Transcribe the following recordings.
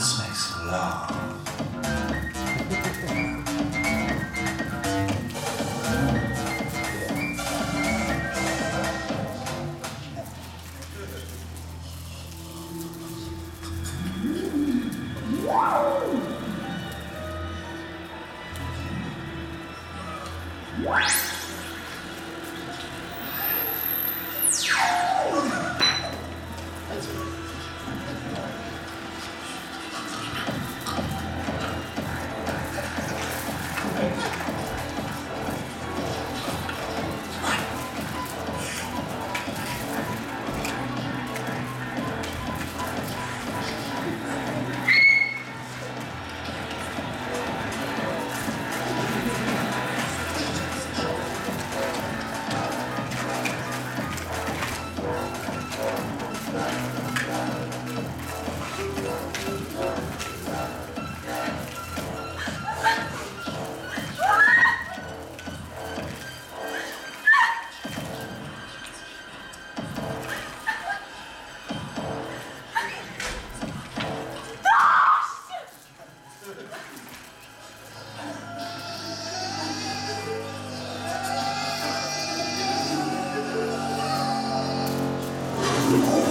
Let's make some love.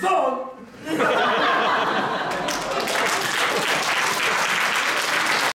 Ząb!